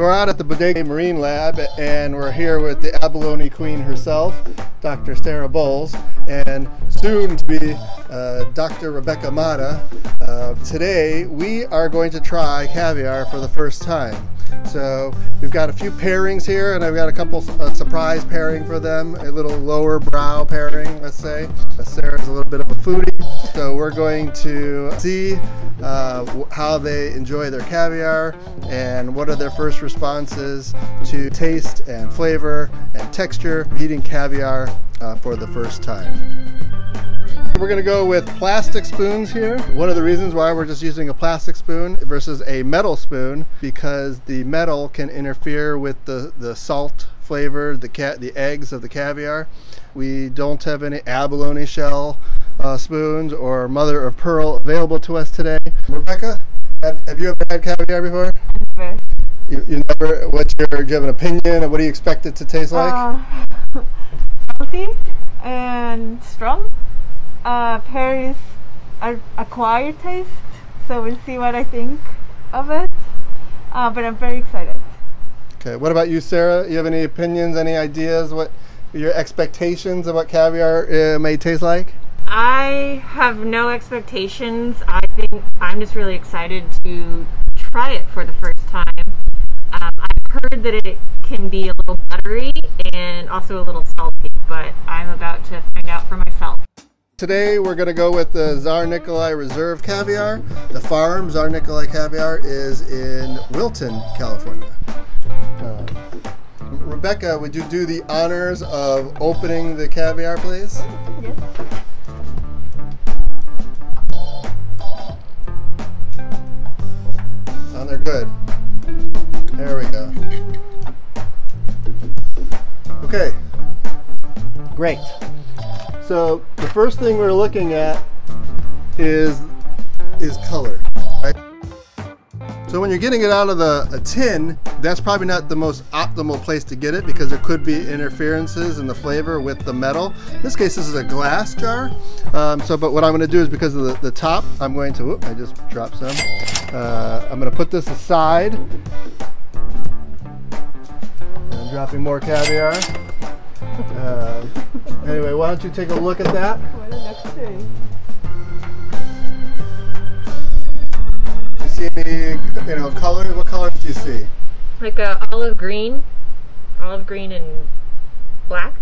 So we're out at the Bodega Marine Lab and we're here with the abalone queen herself, Dr. Sara Bowles, and soon to be uh, Dr. Rebeca Mata. Uh, today we are going to try caviar for the first time. So we've got a few pairings here and I've got a couple uh, surprise pairing for them, a little lower brow pairing, let's say. Uh, Sara's a little bit of a foodie, so we're going to see uh, how they enjoy their caviar and what are their first responses to taste and flavor and texture of eating caviar uh, for the first time. We're gonna go with plastic spoons here. One of the reasons why we're just using a plastic spoon versus a metal spoon because the metal can interfere with the, the salt flavor, the cat, the eggs of the caviar. We don't have any abalone shell uh, spoons or mother of pearl available to us today. Rebeca, have, have you ever had caviar before? Never. You, you never, what's your, do you have an opinion of what do you expect it to taste like? Uh, salty and strong. Uh, Paris a acquired taste, so we'll see what I think of it. Uh, but I'm very excited. Okay, what about you, Sara? You have any opinions, any ideas, what your expectations of what caviar uh, may taste like? I have no expectations. I think I'm just really excited to try it for the first time. Um, I've heard that it can be a little buttery and also a little salty, but I'm about to find out for myself. Today we're going to go with the Tsar Nicoulai Reserve Caviar. The farm, Tsar Nicoulai Caviar, is in Wilton, California. Uh, Rebeca, would you do the honors of opening the caviar, please? Yes. Oh, they're good. There we go. Okay. Great. So first thing we're looking at is is color. Right? So when you're getting it out of the a tin, that's probably not the most optimal place to get it because there could be interferences in the flavor with the metal. In this case, this is a glass jar. Um, so, but what I'm going to do is because of the, the top, I'm going to, whoop, I just dropped some. Uh, I'm going to put this aside. I'm dropping more caviar. Uh, anyway, why don't you take a look at that? What it looks like. You see any, you know, colors? What colors do you see? Like a olive green, olive green and black.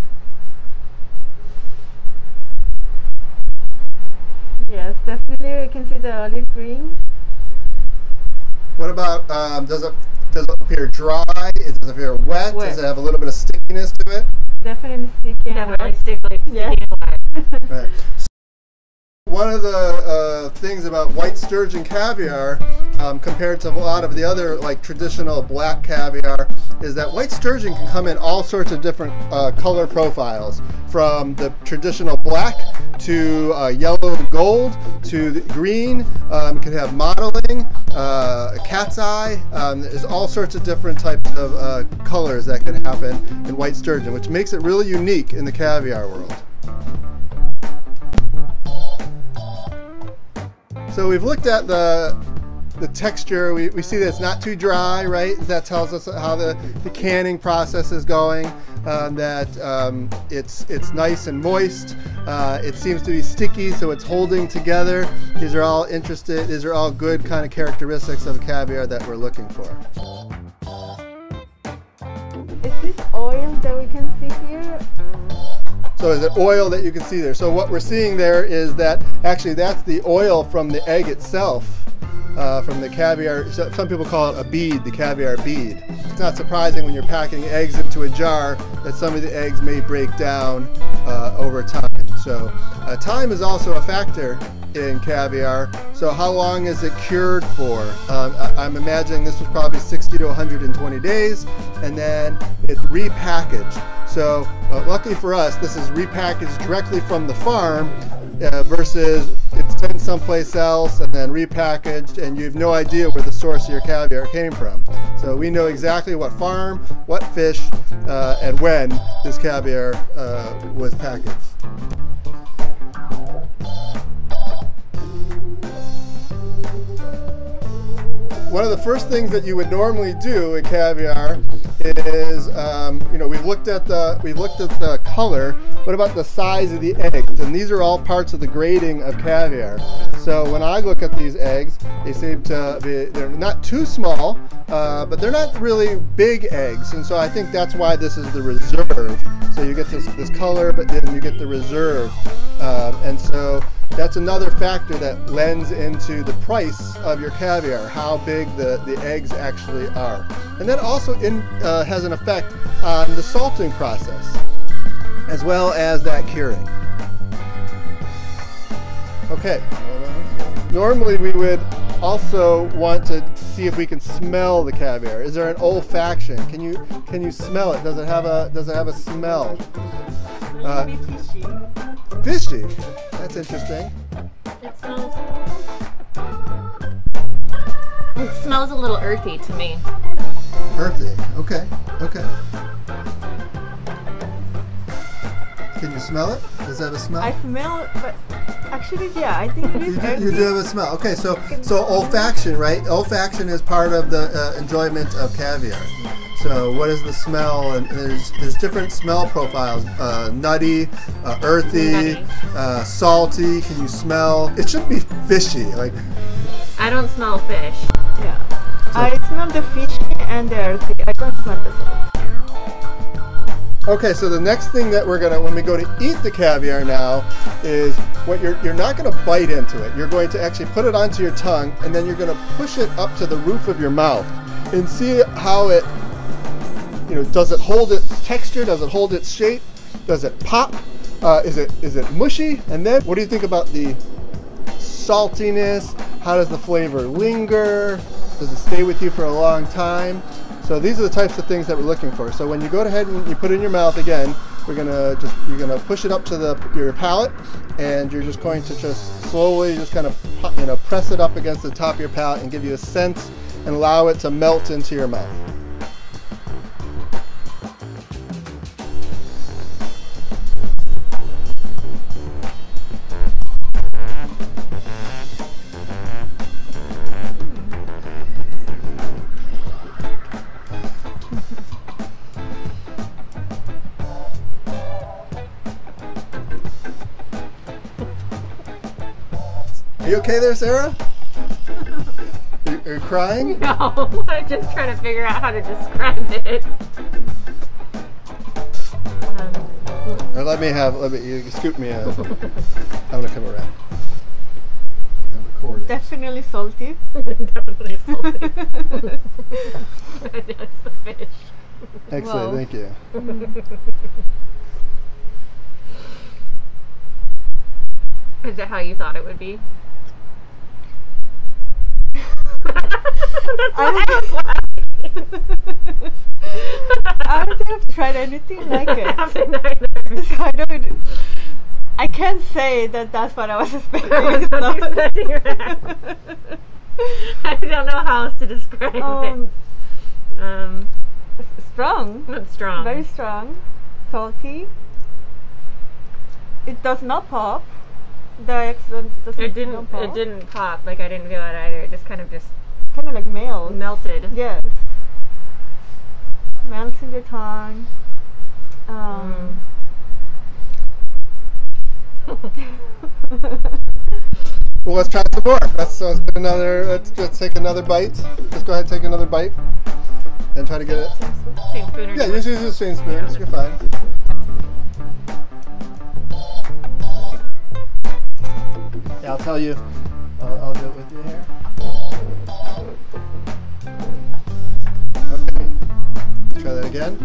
Yes, definitely I can see the olive green. What about, um, does it does it appear dry? Does it appear wet? Wet. Does it have a little bit of stickiness to it? Definitely sticky and Definitely wet. sticky, Yeah. and wet. Right. One of the uh, things about white sturgeon caviar, um, compared to a lot of the other like traditional black caviar, is that white sturgeon can come in all sorts of different uh, color profiles, from the traditional black to uh, yellow gold to green. Um, can have modeling, uh, cat's eye. Um, there's all sorts of different types of uh, colors that can happen in white sturgeon, which makes it really unique in the caviar world. So we've looked at the the texture. We, we see that it's not too dry, right? That tells us how the, the canning process is going. Um, that um, it's it's nice and moist. Uh, it seems to be sticky, so it's holding together. These are all interested. These are all good kind of characteristics of caviar that we're looking for. Is this oil that we can see here? So is it oil that you can see there? So what we're seeing there is that actually that's the oil from the egg itself, uh, from the caviar. So some people call it a bead, the caviar bead. It's not surprising when you're packing eggs into a jar that some of the eggs may break down uh, over time. So uh, time is also a factor in caviar. So how long is it cured for? Um, I, I'm imagining this was probably 60 to 120 days, and then it's repackaged. So uh, luckily for us, this is repackaged directly from the farm uh, versus it's sent someplace else and then repackaged and you have no idea where the source of your caviar came from. So we know exactly what farm, what fish, uh, and when this caviar uh, was packaged. One of the first things that you would normally do in caviar is, um, you know, we've looked at the we've looked at the color. What about the size of the eggs? And these are all parts of the grading of caviar. So when I look at these eggs, they seem to be they're not too small, uh, but they're not really big eggs. And so I think that's why this is the reserve. So you get this this color, but then you get the reserve. Um, and so that's another factor that lends into the price of your caviar, how big the, the eggs actually are. And that also in, uh, has an effect on the salting process, as well as that curing. Okay, normally we would also want to see if we can smell the caviar. Is there an olfaction? Can you can you smell it? Does it have a does it have a smell? Uh, fishy. fishy. That's interesting. It smells. It smells a little earthy to me. Earthy. Okay. Okay. Can you smell it? Does it have a smell? I smell it, but actually, yeah, I think it you, do, you do have a smell. Okay, so so olfaction, right? Olfaction is part of the uh, enjoyment of caviar. So what is the smell? And there's there's different smell profiles: uh, nutty, uh, earthy, Nutty. Uh, salty. Can you smell? It should be fishy. Like I don't smell fish. Yeah. I smell the fishy and the earthy. I don't smell the salt. Okay, so the next thing that we're gonna, when we go to eat the caviar now, is what you're you're not gonna bite into it. You're going to actually put it onto your tongue, and then you're gonna push it up to the roof of your mouth, and see how it, you know, does it hold its texture? Does it hold its shape? Does it pop? Uh, is it is it mushy? And then, what do you think about the saltiness? How does the flavor linger? Does it stay with you for a long time? So these are the types of things that we're looking for. So when you go ahead and you put it in your mouth again, we're gonna just you're gonna push it up to the your palate, and you're just going to just slowly just kind of you know press it up against the top of your palate and give you a sense and allow it to melt into your mouth. You okay there, Sara? Are you, are you crying? No, I'm just trying to figure out how to describe it. Um, Or let me have, let me, you scoop me a, I'm gonna come around. And record it. Definitely salty. definitely salty. That's the fish. Excellent, Whoa. thank you. Is it how you thought it would be? I was laughing. I don't think I've tried anything like I it. haven't either. So I don't. I can't say that that's what I was expecting. I was not so- expecting that. I don't know how else to describe um, it. Um, strong, not strong. very strong, salty. It does not pop. The accent doesn't It didn't. pop. It didn't pop. Like I didn't feel it either. It just kind of just Kind of like melt. melted. Yes. Melts in your tongue. Um, Well, let's try some more. Let's, let's get another, let's just take another bite. Just go ahead and take another bite. And try to get it. Same spoon or Yeah, do use, use the same spoons, you're fine. Yeah, I'll tell you. I'll, I'll do it with you here. Try that again.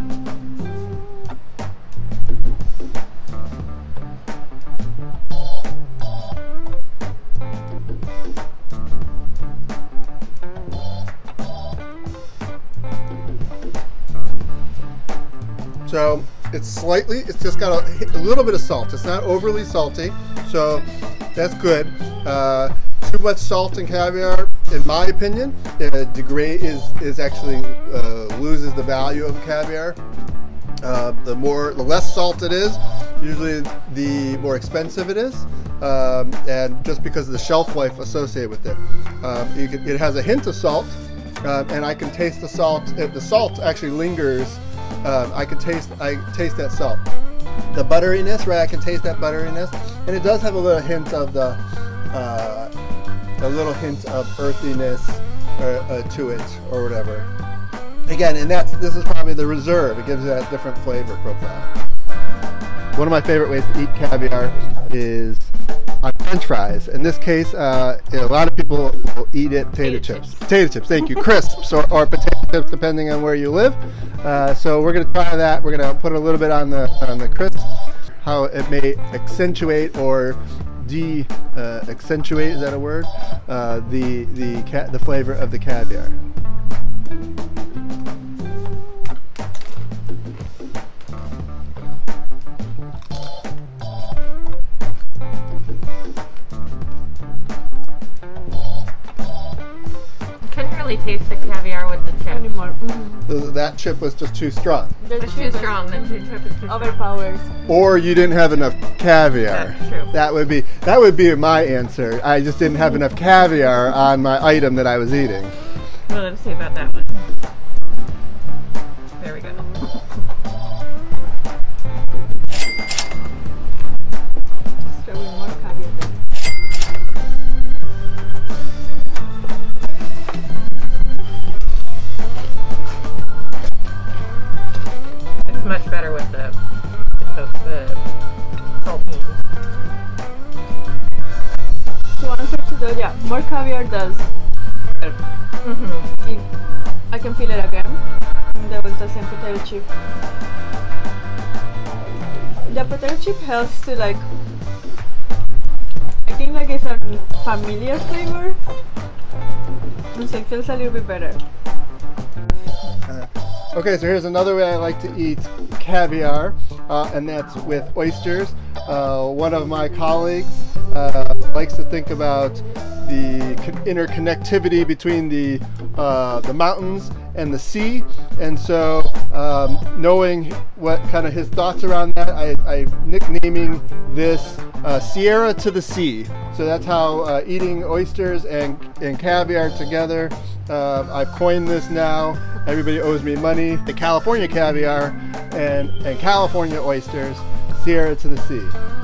So it's slightly, it's just got a, a little bit of salt. It's not overly salty, so that's good. Uh, too much salt in caviar, in my opinion, uh, degrade is is actually uh, loses the value of caviar. Uh, the more, the less salt it is, usually the more expensive it is, um, and just because of the shelf life associated with it. Um, can, it has a hint of salt, um, and I can taste the salt. uh, The salt actually lingers. Um, I can taste. I taste that salt. The butteriness, right? I can taste that butteriness, and it does have a little hint of the, uh, a little hint of earthiness uh, uh, to it, or whatever. Again, and that's this is probably the reserve. It gives it that different flavor profile. One of my favorite ways to eat caviar is on French fries. In this case, uh, a lot of people will eat it potato Potato chips. chips. Potato chips, thank you. Crisps or, or potato chips, depending on where you live. Uh, so we're gonna try that. We're gonna put a little bit on the on the crisp, how it may accentuate or de uh, accentuate is that a word? Uh, the the the flavor of the caviar. Couldn't really taste the caviar with the chips. Anymore. Mhm. So that chip was just too strong, The It's chip too is strong. The chip is too strong. Overpowers. or you didn't have enough caviar. That's true. That would be that would be my answer. I just didn't have enough caviar on my item that I was eating. Well, let's see about that one. Chip helps to like. I think like it's a familiar flavor. And so it feels a little bit better. Uh, okay, so here's another way I like to eat caviar, uh, and that's with oysters. Uh, one of my colleagues uh, likes to think about the interconnectivity between the uh, the mountains and the sea, and so um, knowing what kind of his thoughts around that, I, I nicknaming this uh, Sierra to the Sea. So that's how uh, eating oysters and, and caviar together. Uh, I've coined this now. Everybody owes me money. The California caviar and, and California oysters, Sierra to the Sea.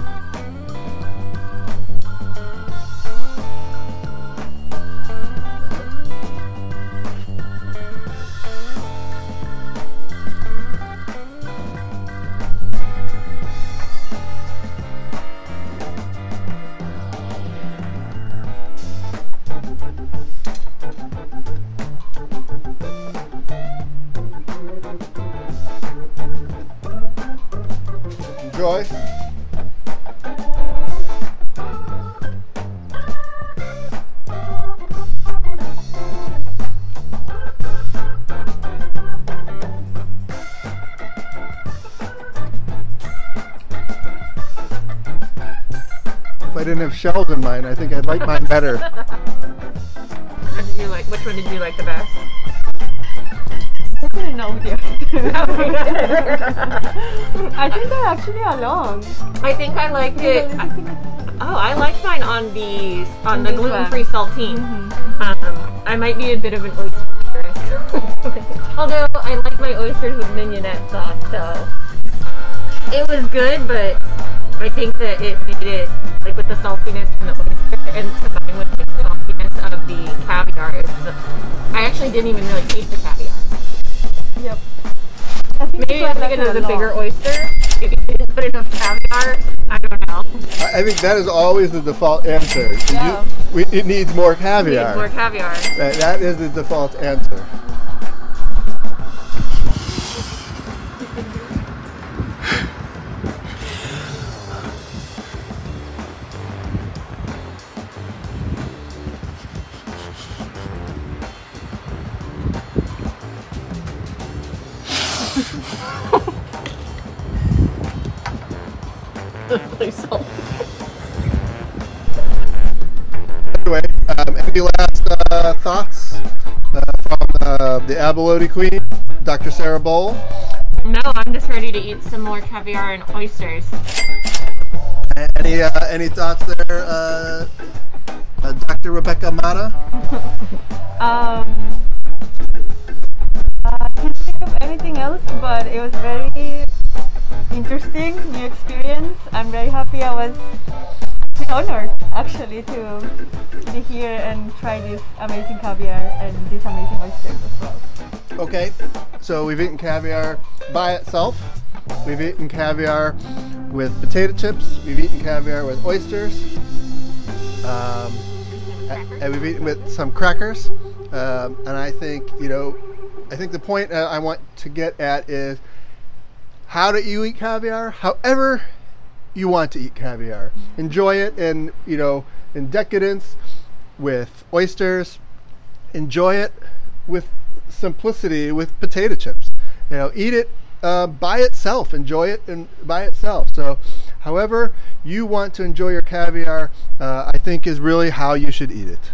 Enjoy. If I didn't have shells in mine, I think I'd like mine better. You like? Which one did you like the best? I didn't know the I think they're actually along. I think I liked it. Thing- Oh, I liked mine on the on the gluten-free saltine. Mhm. Um, I might be a bit of an oyster. Although I like my oysters with mignonette sauce, so it was good, but I think that it made it like with the saltiness from the oyster and combined with the saltiness of the actually didn't even really taste the caviar. Yep. I think Maybe it's it's like because it was a bigger oyster. Maybe they didn't put enough caviar. I don't know. I I think that is always the default answer. You- we, it needs more Needs caviar. more caviar. That, that is the default answer. Really. Anyway, um, any last uh, thoughts uh, from uh, the abalone queen, Dr. Sara Bowl? No, I'm just ready to eat some more caviar and oysters. Any uh, any thoughts there, uh, uh, Dr. Rebeca Mata? Um, I can't think of anything else, but it was very interesting, new experience. I'm very happy I was honored actually to be here and try this amazing caviar and these amazing oysters as well. Okay, so we've eaten caviar by itself. We've eaten caviar with potato chips. We've eaten caviar with oysters. Um, and we've eaten with some crackers. Um, and I think, you know, I think the point uh, I want to get at is how do you eat caviar? However you want to eat caviar. Enjoy it in, you know, in decadence with oysters. Enjoy it with simplicity with potato chips. You know, eat it uh, by itself. Enjoy it by itself. So, however you want to enjoy your caviar, uh, I think is really how you should eat it.